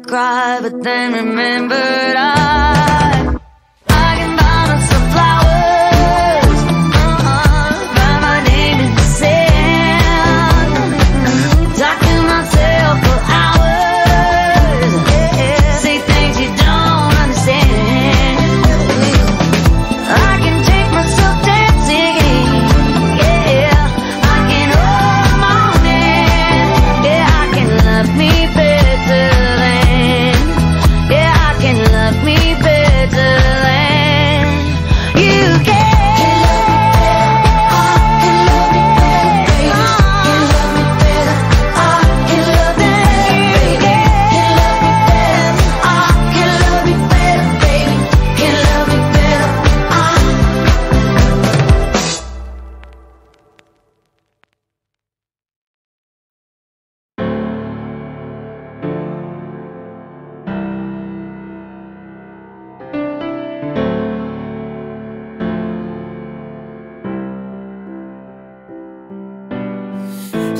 Cry, but then remembered I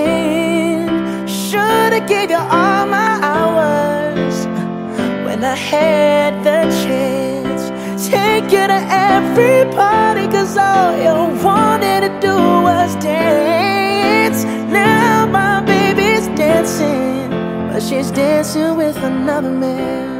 hand. Should have gave you all my hours when I had the chance. Take you to every party, cause all you wanted to do was dance. Now my baby's dancing, but she's dancing with another man.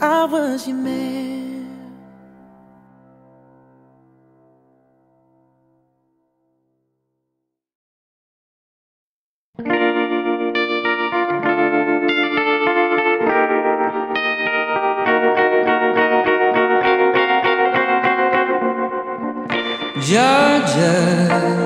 I was your man. Georgia,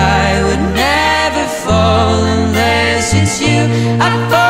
I would never fall unless it's you. I fall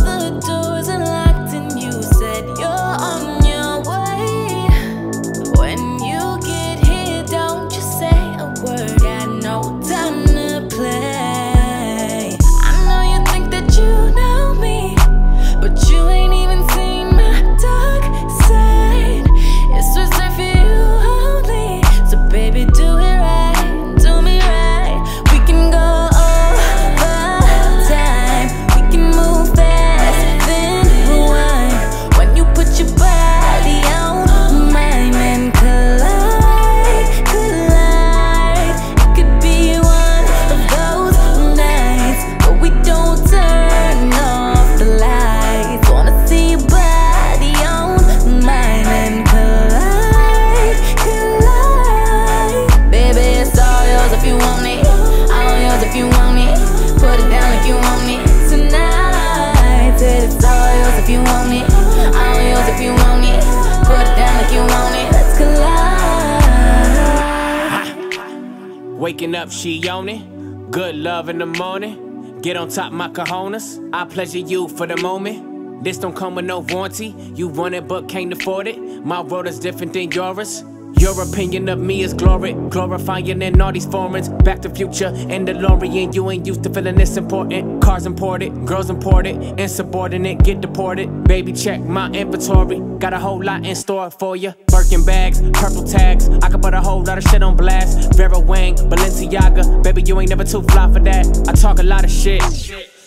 up, she on it. Good love in the morning. Get on top my cojones. I pleasure you for the moment. This don't come with no warranty. You want it but can't afford it. My world is different than yours. Your opinion of me is glory, glorifying in all these formats. Back to future and DeLorean, you ain't used to feeling this important. Cars imported, girls imported, insubordinate, get deported. Baby, check my inventory. Got a whole lot in store for you. Birkin bags, purple tags. I could put a whole lot of shit on blast. Vera Wang, Balenciaga. Baby, you ain't never too fly for that. I talk a lot of shit.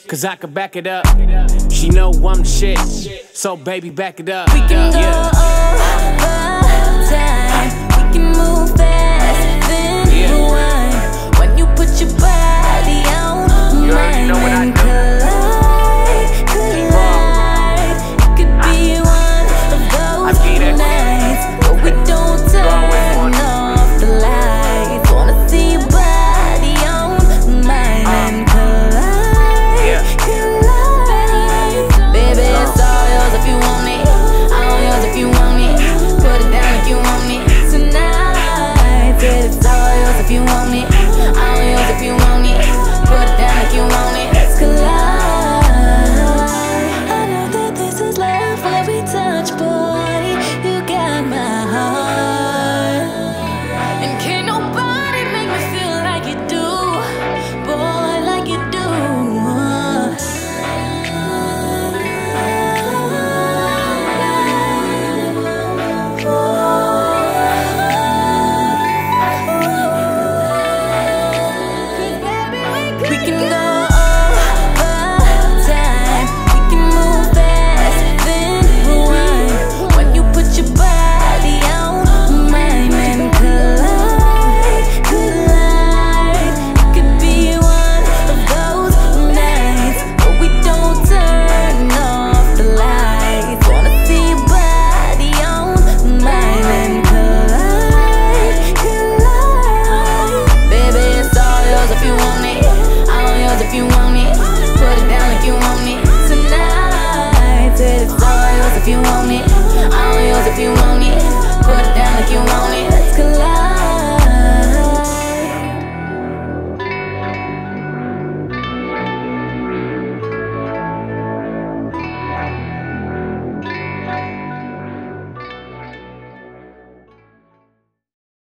Cause I could back it up. She know I'm the shit. So baby, back it up. We can go over time. We can When you put your body on mine